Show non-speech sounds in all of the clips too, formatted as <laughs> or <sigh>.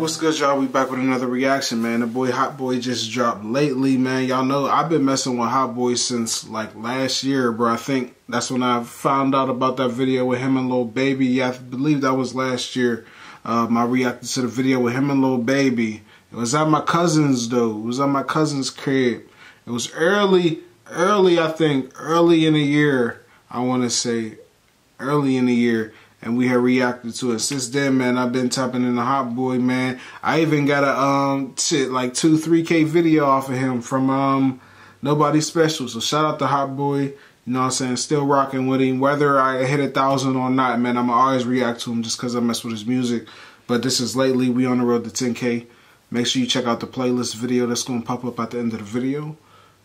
what's good, y'all? We back with another reaction, man. The boy Hotboii just dropped lately, man. Y'all know I've been messing with Hotboii since like last year, bro. I think that's when I found out about that video with him and Lil Baby. Yeah, I believe that was last year. Um, I reacted to the video with him and Lil Baby. It was at my cousin's though. It was at my cousin's crib. It was early, early, I think, early in the year. I want to say early in the year and we have reacted to it. Since then, man, I've been tapping in the Hotboii, man. I even got a um shit like two, three K video off of him from um Nobody Special. So shout out to Hotboii. You know what I'm saying? Still rocking with him. Whether I hit a thousand or not, man, I'ma always react to him just because I mess with his music. But this is lately, we on the road to 10K. Make sure you check out the playlist video that's gonna pop up at the end of the video.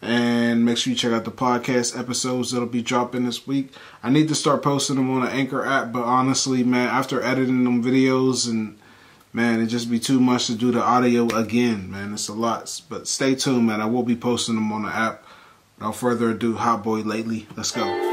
And make sure you check out the podcast episodes that'll be dropping this week. I need to start posting them on the Anchor app, but honestly, man, after editing them videos and man, it just be too much to do the audio again, man. It's a lot. But stay tuned, man. I will be posting them on the app. Without further ado, Hotboii Lately. Let's go.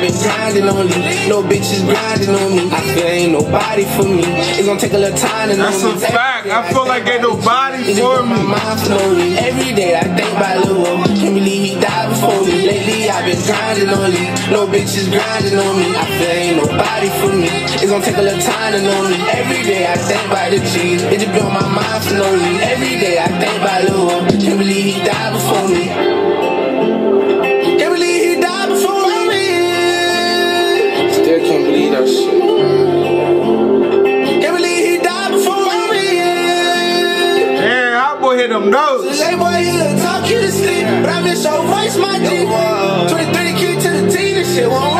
I've been grinding only. No bitches grinding on me. I feel ain't nobody for me. It's gonna take a little time to know That's a fact. I feel like ain't nobody for me. Every day I think about Lil Can't believe he died before me. Lately I've been grinding on only. No bitches grinding on me. I feel ain't nobody for me. It's gonna take a little time to know me. Every day I think about the cheese. It just blow my mind slowly. Every day I think about Lil them notes. Lay boy, he look talk you to sleep, but I miss your voice, my G. 23 key to the this shit won't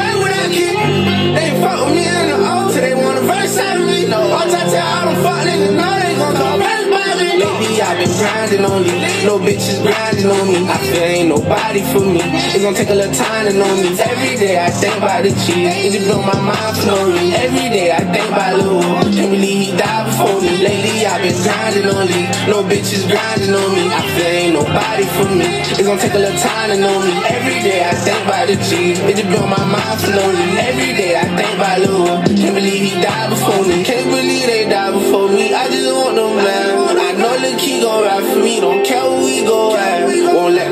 fuck with me in the they want a verse out of me. Tell they gon' back me. Lately, I've been grinding on me. No bitches grinding on me. I feel ain't nobody for me. It's gonna take a little time to know me. Every day I think about the cheese. It just blow my mind slowly. Every day I think about Lil. Can't believe he died before me. Lately, I've been grinding on me. No bitches grinding on me. I feel ain't nobody for me. It's gonna take a little time to know me. Every day I think about the G. It just blow my mind slowly. Every day I think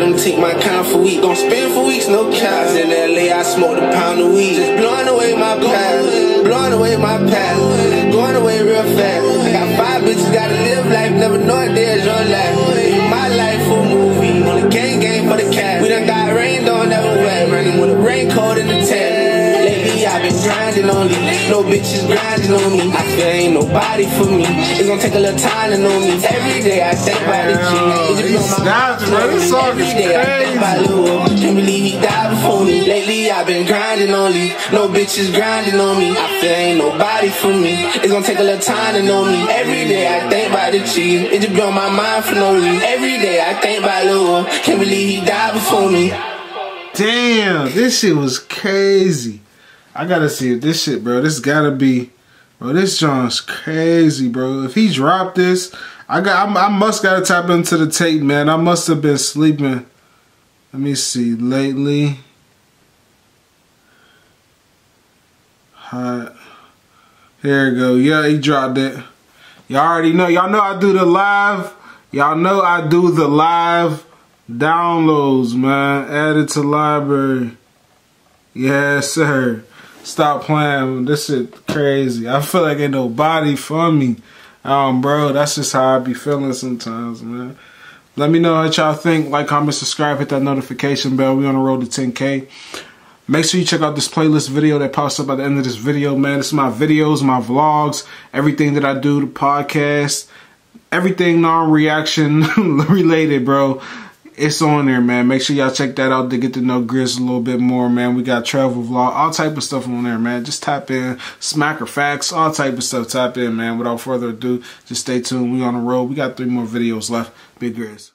Them take my kind for week. Gon' spend for weeks, no cash. In LA, I smoked a pound of weed. Just blowing away my past. Blowing away my past. Going away real fast. I got five bitches, gotta live life. Never know it, there's your life. My life a movie, only gang game for the cat. We done got rained on, never wet. Running with a raincoat in the tent. Been grinding only, no bitches grinding on me. I feel ain't nobody for me. It's gonna take a little time to know me. Every day I think about the G. It's just my Every day I think about Lil. Can't believe he died before me. Lately I've been grinding only, no bitches grinding on me. I feel ain't nobody for me. It's gonna take a little time to know me. Every day I think about the cheese. It just blow my mind for no reason. Every day I think about Lil. Can't believe he died before me. Damn, this shit was crazy. I gotta see if This shit, bro. This gotta be, bro. This John's crazy, bro. If he dropped this, I got. I, I must gotta tap into the tape, man. I must have been sleeping. Let me see. Lately, hot. Here we go. Yeah, he dropped it. Y'all already know. Y'all know I do the live. Y'all know I do the live downloads, man. Add it to library. Yes, sir. Stop playing. This shit crazy. I feel like ain't nobody for me. Um, bro, that's just how I be feeling sometimes, man. Let me know what y'all think. Like, comment, subscribe, hit that notification bell. We on the road to 10K. Make sure you check out this playlist video that pops up at the end of this video, man. Is my videos, my vlogs, everything that I do, the podcast, everything non-reaction <laughs> related, bro it's on there, man. Make sure y'all check that out to get to know Grizz a little bit more, man. We got travel vlog, all type of stuff on there, man. Just tap in, smacker facts, all type of stuff. Tap in, man. Without further ado, just stay tuned. We on the road. We got three more videos left. Big Grizz.